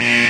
Yeah.